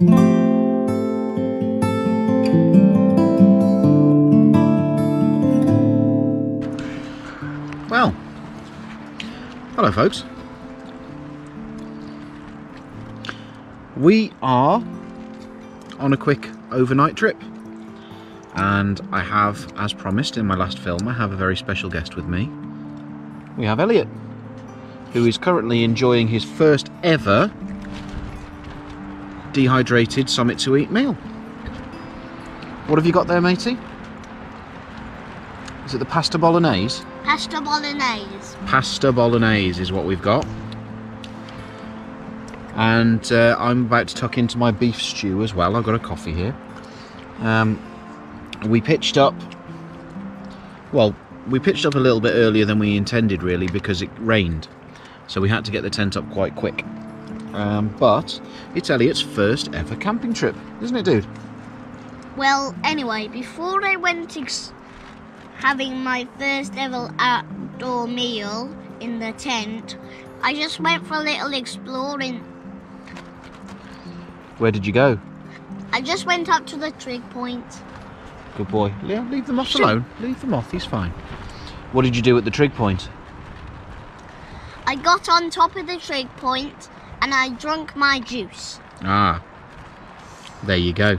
Well, hello folks. We are on a quick overnight trip and I have, as promised in my last film, I have a very special guest with me. We have Elliott, who is currently enjoying his first ever dehydrated Summit to Eat meal. What have you got there, matey? Is it the pasta bolognese? Pasta bolognese. Pasta bolognese is what we've got. And uh, I'm about to tuck into my beef stew as well. I've got a coffee here. Um, we pitched up, well, we pitched up a little bit earlier than we intended, really, because it rained. So we had to get the tent up quite quick. Um, but it's Elliott's first ever camping trip, isn't it, dude? Well, anyway, before I went ex- having my first ever outdoor meal in the tent, I just went for a little exploring. Where did you go? I just went up to the trig point. Good boy. Yeah, leave the moth alone. Leave the moth, he's fine. What did you do at the trig point? I got on top of the trig point and I drank my juice. Ah, there you go.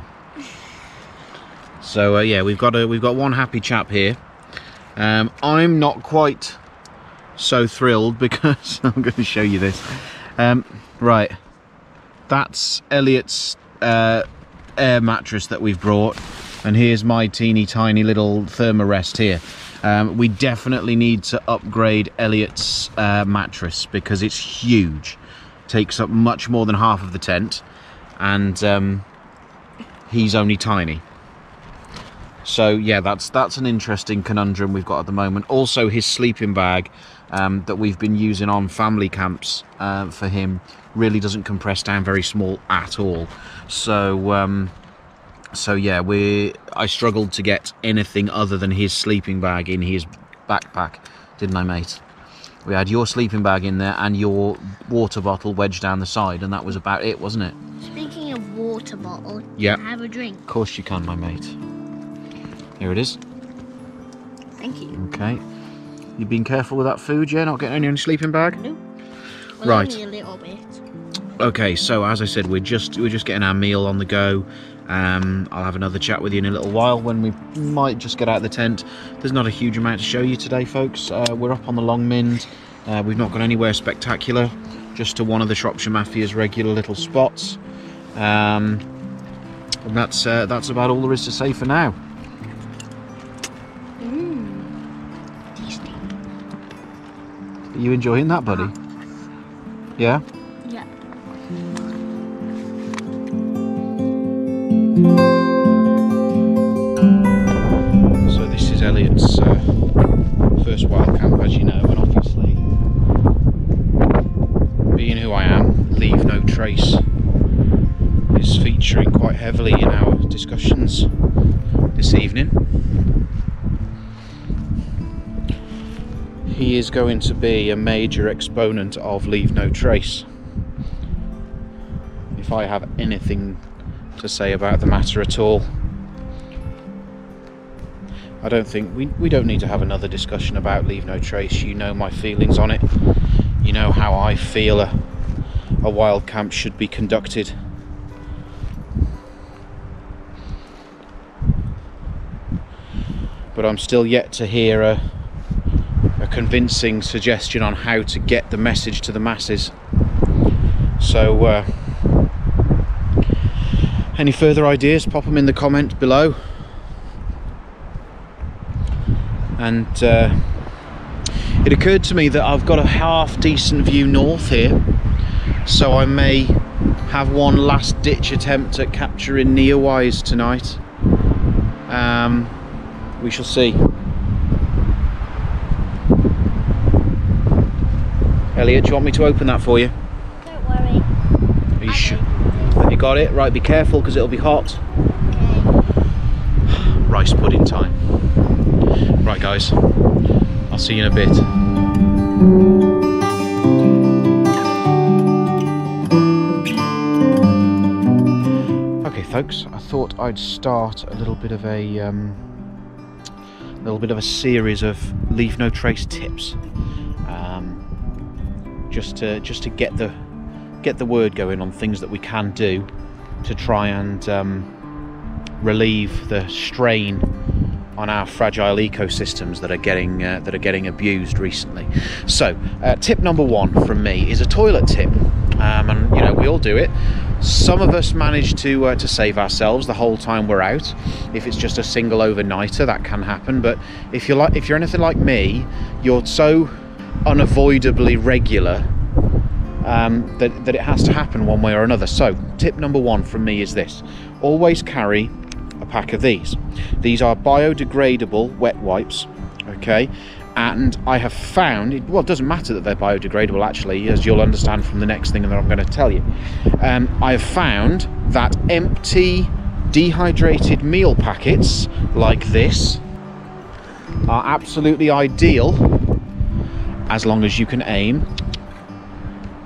So uh, yeah, we've got a we've got one happy chap here. Um, I'm not quite so thrilled because I'm going to show you this. Um, right, that's Elliott's uh, air mattress that we've brought, and here's my teeny tiny little thermarest here. Um, we definitely need to upgrade Elliott's uh, mattress because it's huge takes up much more than half of the tent and um, he's only tiny. So yeah that's that's an interesting conundrum we've got at the moment. Also his sleeping bag um, that we've been using on family camps uh, for him really doesn't compress down very small at all. So um, so yeah we I struggled to get anything other than his sleeping bag in his backpack didn't I mate we had your sleeping bag in there and your water bottle wedged down the side, and that was about it, wasn't it? Speaking of water bottle, Yeah. have a drink. Of course you can, my mate. Here it is. Thank you. Okay. You've been careful with that food, yeah? Not getting any on your sleeping bag? No. Well, Right. Only a little bit. Okay, so as I said, we're just we're just getting our meal on the go. Um, I'll have another chat with you in a little while when we might just get out of the tent. There's not a huge amount to show you today, folks. Uh, we're up on the Long Mynd. Uh, we've not gone anywhere spectacular, just to one of the Shropshire Mafia's regular little spots. Um, and that's uh, that's about all there is to say for now. Mmm. Are you enjoying that, buddy? Yeah. Trace is featuring quite heavily in our discussions this evening. He is going to be a major exponent of Leave No Trace. If I have anything to say about the matter at all, I don't think we, we don't need to have another discussion about Leave No Trace. You know my feelings on it. You know how I feel uh, a, wild camp should be conducted. But I'm still yet to hear a, a convincing suggestion on how to get the message to the masses. So, uh, any further ideas, pop them in the comment below. and uh, it occurred to me that I've got a half decent view north here so I may have one last ditch attempt at capturing Neowise tonight um, we shall see Elliott do you want me to open that for you? Don't worry. Are you sure? opened You got it? Right be careful because it'll be hot. Okay. rice pudding time right guys I'll see you in a bit folks, I thought I'd start a little bit of a um, little bit of a series of leave no trace tips. Um, just to just to get the get the word going on things that we can do to try and um, relieve the strain on our fragile ecosystems that are getting uh, that are getting abused recently. So, uh, tip number one from me is a toilet tip, um, and you know we all do it. Some of us manage to uh, to save ourselves the whole time we're out. If it's just a single overnighter, that can happen. But if you're like if you're anything like me, you're so unavoidably regular um, that, that it has to happen one way or another. So, tip number one from me is this always carry a pack of these. These are biodegradable wet wipes, okay? And I have found, it, well, it doesn't matter that they're biodegradable actually, as you'll understand from the next thing that I'm going to tell you. Um, I have found that empty dehydrated meal packets like this are absolutely ideal as long as you can aim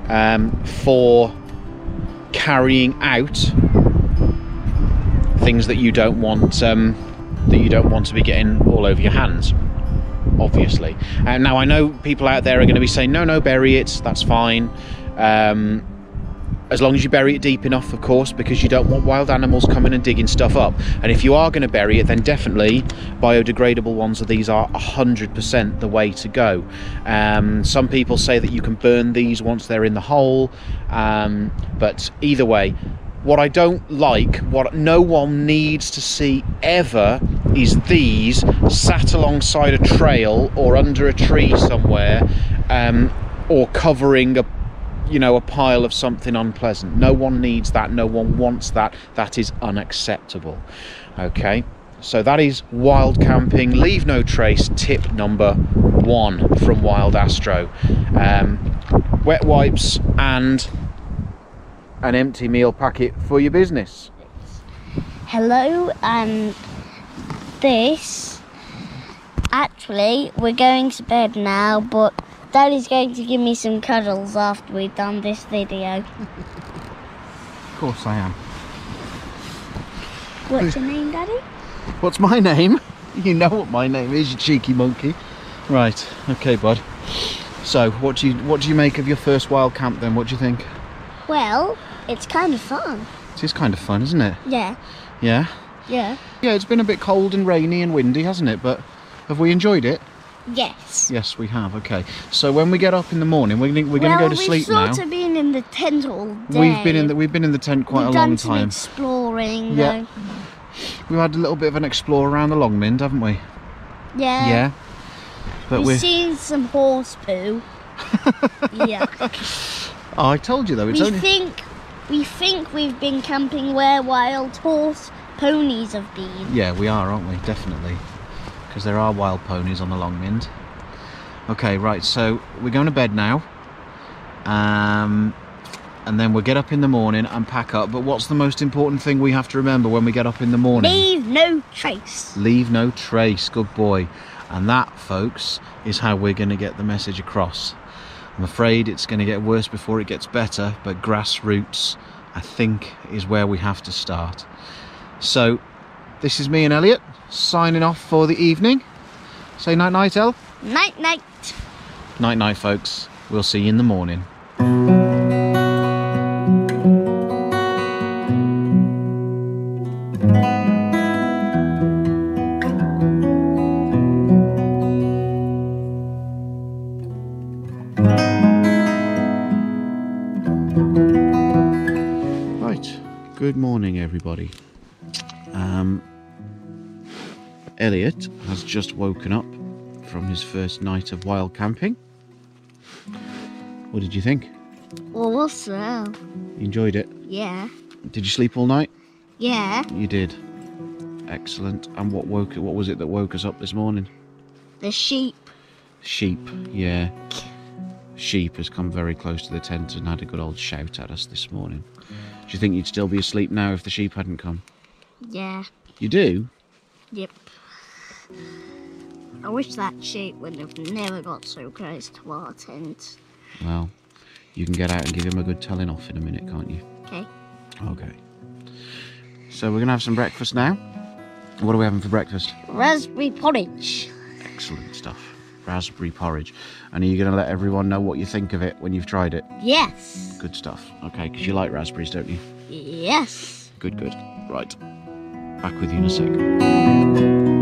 um, for carrying out things that you don't want um, that you don't want to be getting all over your hands obviously. And now I know people out there are going to be saying no no bury it that's fine. Um, as long as you bury it deep enough of course because you don't want wild animals coming and digging stuff up. And if you are going to bury it then definitely biodegradable ones of these are 100% the way to go. Um, some people say that you can burn these once they're in the hole um, but either way what I don't like, what no one needs to see ever, is these sat alongside a trail or under a tree somewhere, um, or covering a you know, a pile of something unpleasant. No one needs that. No one wants that. That is unacceptable. Okay, so that is wild camping. Leave no trace. Tip number one from Wild Astro. Um, wet wipes and an empty meal packet for your business. Hello, and this. Actually, we're going to bed now, but Daddy's going to give me some cuddles after we've done this video. Of course I am. What's your name, Daddy? What's my name? You know what my name is, you cheeky monkey. Right, okay, bud. So, what do you what do you make of your first wild camp then? What do you think? Well, it's kind of fun. It is kind of fun, isn't it? Yeah, Yeah. yeah. Yeah, it's been a bit cold and rainy and windy, hasn't it? But have we enjoyed it? Yes. Yes, we have. Okay. So when we get up in the morning, we're gonna, we're going to well, go to sleep we've sort of been in the tent all day. We've been in the we've been in the tent quite We've a done long some time. exploring. Yeah. though. We've had a little bit of an explore around the Longmynd, haven't we? Yeah. yeah. But We've seen some horse poo. yeah. Oh, I told you though. It's we only. think we think we've been camping where wild horse ponies have been. Yeah, we are, aren't we? Definitely. Because there are wild ponies on the Longmynd. Okay, right, so we're going to bed now. Um, and then we'll get up in the morning and pack up. But what's the most important thing we have to remember when we get up in the morning? Leave no trace. Leave no trace, good boy. And that, folks, is how we're going to get the message across. I'm afraid it's going to get worse before it gets better, but grassroots, I think, is where we have to start. So, this is me and Elliott signing off for the evening. Say night night, El. Night night. Night night, folks. We'll see you in the morning. Just woken up from his first night of wild camping. What did you think? Awesome. You enjoyed it? Yeah. Did you sleep all night? Yeah. You did. Excellent. And what woke? What was it that woke us up this morning? The sheep. Sheep. Yeah. Sheep has come very close to the tent and had a good old shout at us this morning. Do you think you'd still be asleep now if the sheep hadn't come? Yeah. You do? Yep. I wish that sheep would have never got so close to our tent. Well, you can get out and give him a good telling off in a minute, can't you? Okay. Okay. So we're gonna have some breakfast now. What are we having for breakfast? Raspberry porridge. Excellent stuff. raspberry porridge. And are you going to let everyone know what you think of it when you've tried it? Yes. Good stuff. Okay, because you like raspberries, don't you? Yes. Good, good. Right. Back with you in a sec.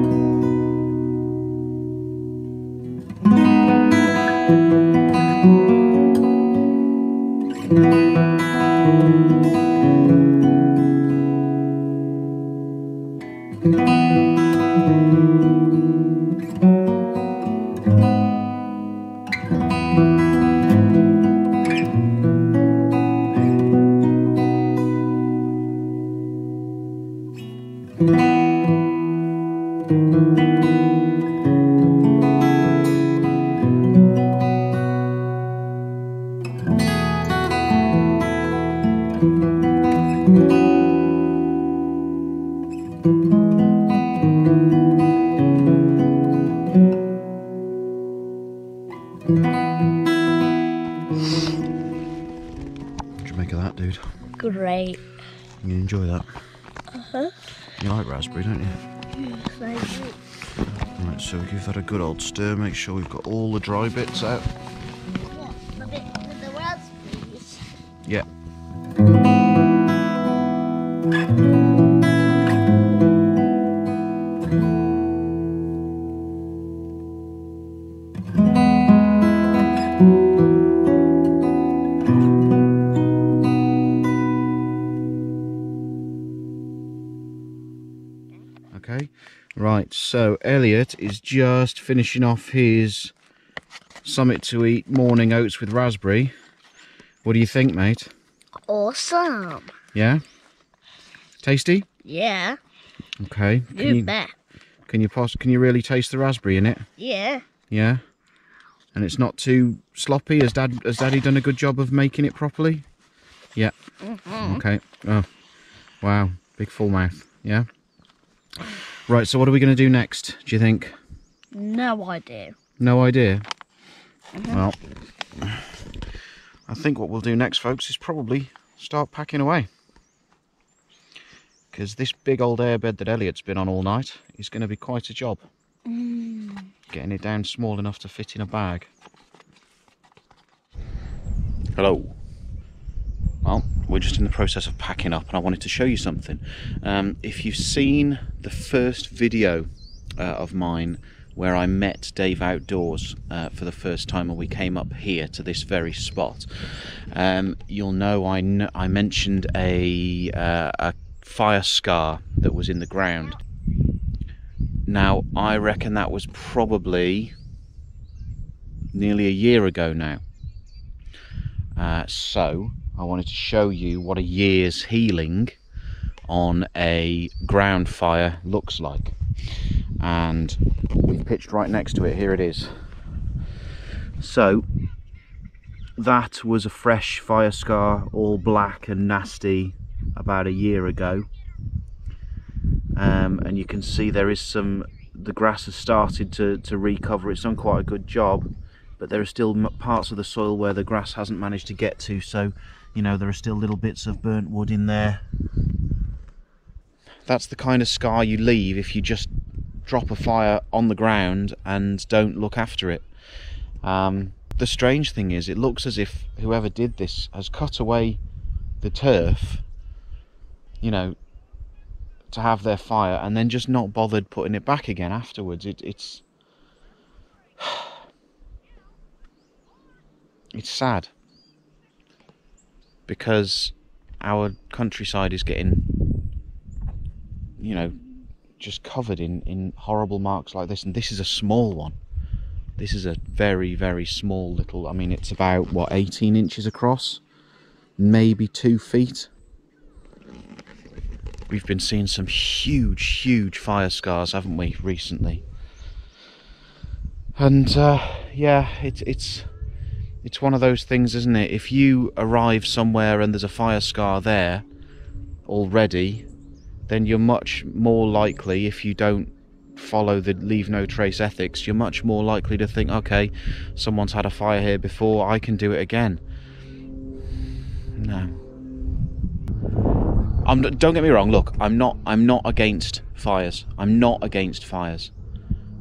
So we give that a good old stir. Make sure we've got all the dry bits out. So Elliott is just finishing off his Summit to Eat morning oats with raspberry. What do you think, mate? Awesome. Yeah? Tasty? Yeah. Okay. You Can you, bet. can you poss- can you really taste the raspberry in it? Yeah. Yeah. And it's not too sloppy. Has dad has daddy done a good job of making it properly? Yeah. Mm-hmm. Okay. Oh. Wow. Big full mouth. Yeah. Right, so what are we going to do next, do you think? No idea. No idea. Mm-hmm. Well, I think what we'll do next, folks, is probably start packing away. Because this big old airbed that Elliott's been on all night is going to be quite a job. Mm. Getting it down small enough to fit in a bag. Hello. Well, we're just in the process of packing up, and I wanted to show you something. Um, if you've seen the first video uh, of mine where I met Dave outdoors uh, for the first time when we came up here to this very spot, um, you'll know I, kn- I mentioned a, uh, a fire scar that was in the ground. Now, I reckon that was probably nearly a year ago now. Uh, so, I wanted to show you what a year's healing on a ground fire looks like. And we've pitched right next to it. Here it is. So, that was a fresh fire scar, all black and nasty, about a year ago. Um, and you can see there is some, the grass has started to, to recover. It's done quite a good job, but there are still parts of the soil where the grass hasn't managed to get to. So, you know, there are still little bits of burnt wood in there. That's the kind of scar you leave if you just drop a fire on the ground and don't look after it. Um, the strange thing is, it looks as if whoever did this has cut away the turf, you know, to have their fire and then just not bothered putting it back again afterwards. It, it's. It's sad because our countryside is getting, you know, just covered in, in horrible marks like this, and this is a small one. This is a very, very small little. I mean, it's about what 18 inches across, maybe two feet. We've been seeing some huge, huge fire scars, haven't we, recently? And uh, yeah, it's it's it's one of those things, isn't it? If you arrive somewhere and there's a fire scar there already, then you're much more likely, if you don't follow the leave no trace ethics, you're much more likely to think, okay, someone's had a fire here before, I can do it again. No. I'm, don't get me wrong. Look, I'm not. I'm not against fires. I'm not against fires.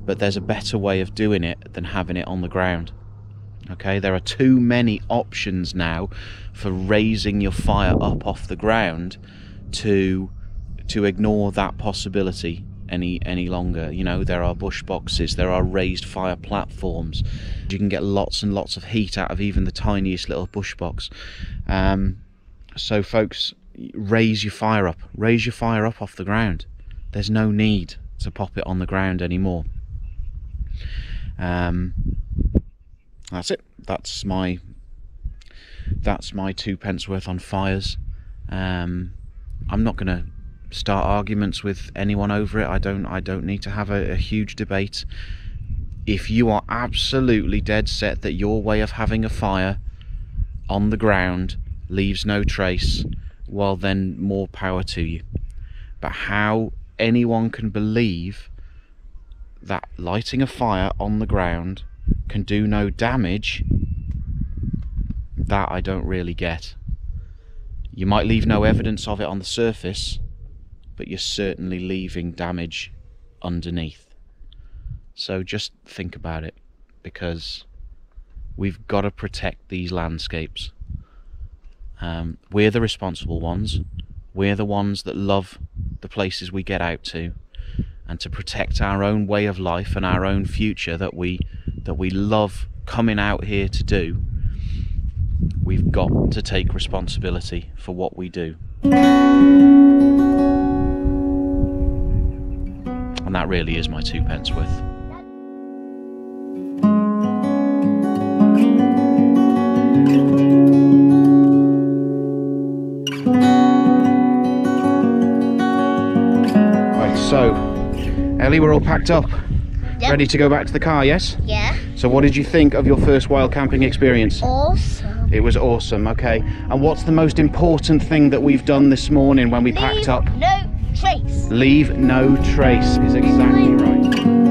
but there's a better way of doing it than having it on the ground. Okay, there are too many options now for raising your fire up off the ground to to ignore that possibility any any longer. You know, there are bush boxes, there are raised fire platforms. You can get lots and lots of heat out of even the tiniest little bush box. Um, so, folks, raise your fire up, raise your fire up off the ground. There's no need to pop it on the ground anymore. Um, that's it. That's my that's my two pence worth on fires. Um, I'm not going to start arguments with anyone over it. I don't I don't need to have a, a huge debate. If you are absolutely dead set that your way of having a fire on the ground leaves no trace, well then more power to you. But how anyone can believe that lighting a fire on the ground can do no damage, that I don't really get. You might leave no evidence of it on the surface, but you're certainly leaving damage underneath. So just think about it because we've got to protect these landscapes. Um, we're the responsible ones. We're the ones that love the places we get out to, and to protect our own way of life and our own future that we that we love coming out here to do. We've got to take responsibility for what we do. And that really is my two pence worth. Right, so Ellie, we're all packed up, Yep. ready to go back to the car, yes? Yeah. So, what did you think of your first wild camping experience? Awesome. It was awesome, okay. And what's the most important thing that we've done this morning when we packed Leave up? No trace. Leave no trace is exactly right.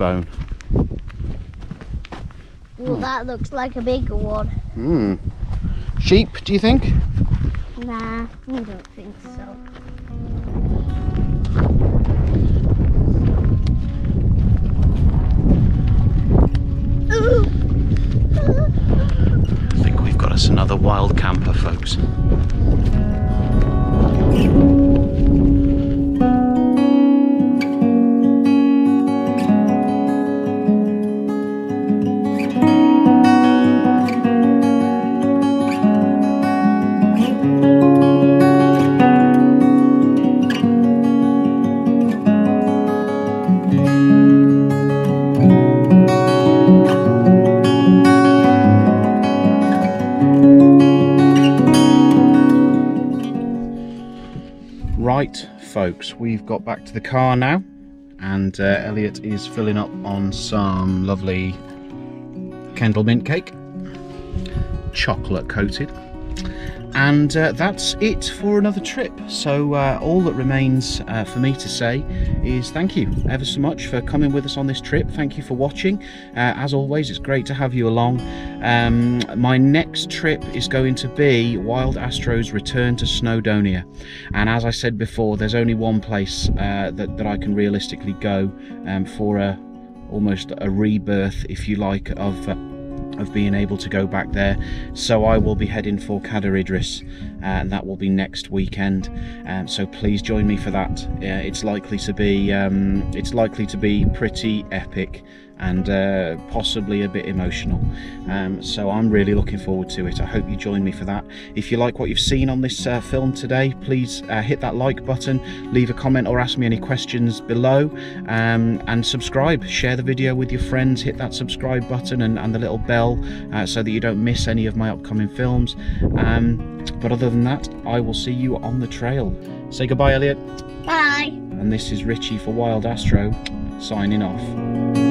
Bone. It is a. Well, that looks like a bigger one. Hmm. Sheep, do you think? Nah, I don't think so. I think we've got us another wild camper, folks. Folks, we've got back to the car now, and uh, Elliott is filling up on some lovely Kendal mint cake, chocolate coated. And uh, that's it for another trip. So, uh, all that remains uh, for me to say is thank you ever so much for coming with us on this trip. Thank you for watching. Uh, as always, it's great to have you along. Um, my next trip is going to be Wild Astro's return to Snowdonia. And as I said before, there's only one place uh, that, that I can realistically go um, for a almost a rebirth, if you like, of. Of being able to go back there. So I will be heading for Cadair Idris, uh, and that will be next weekend. Um, so please join me for that. Uh, it's likely to be um, it's likely to be pretty epic, and uh, possibly a bit emotional. Um, so I'm really looking forward to it. I hope you join me for that. If you like what you've seen on this uh, film today, please uh, hit that like button, leave a comment or ask me any questions below, um, and subscribe. Share the video with your friends, hit that subscribe button and, and the little bell uh, so that you don't miss any of my upcoming films. Um, but other than that, I will see you on the trail. Say goodbye, Elliott. Bye. And this is Richie for Wild Astro, signing off.